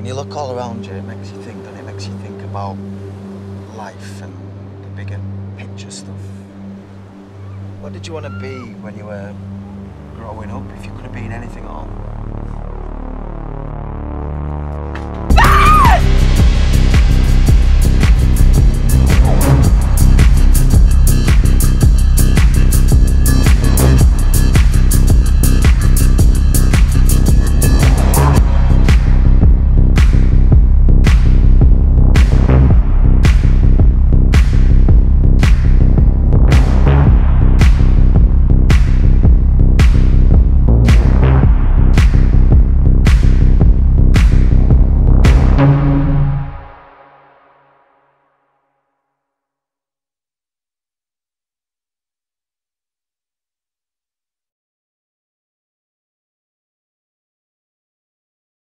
When you look all around you, it makes you think, and it? It makes you think about life and the bigger picture stuff. What did you want to be when you were growing up, if you could have been anything at all?